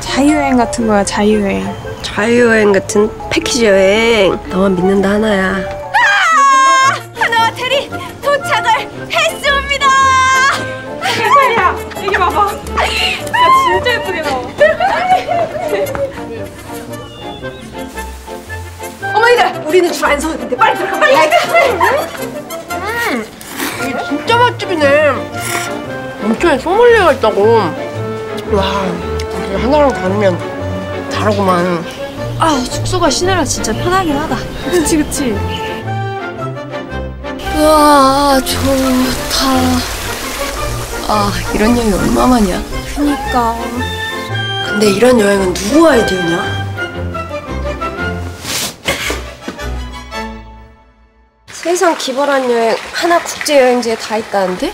자유여행 같은 거야 자유여행. 자유여행 같은 패키지 여행. 너만 믿는다 하나야. 하나와 테리 도착을 했습니다. 야! 여기 봐봐. 야 진짜 예쁘게 나와. 어머니들 우리는 줄 안 서는데 빨리 들어가 빨리 음, 이게 진짜 맛집이네. 엄청 소믈리에가 있다고. 와 하나랑 다르면 다르구만 아 숙소가 시내라 진짜 편하긴 하다. 그치 그치 우와 좋다 아 이런 여행 얼마만이야 그니까 근데 이런 여행은 누구 아이디어냐? 세상 기발한 여행 하나 국제여행지에 다 있다는데?